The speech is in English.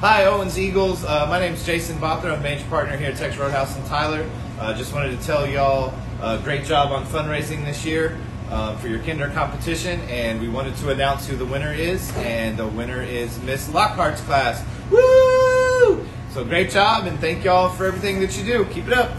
Hi, Owens Eagles. Uh, my name is Jason Bothra. I'm major partner here at Texas Roadhouse in Tyler. Uh, just wanted to tell y'all uh, great job on fundraising this year uh, for your kinder competition, and we wanted to announce who the winner is, and the winner is Miss Lockhart's class. Woo! So great job, and thank y'all for everything that you do. Keep it up.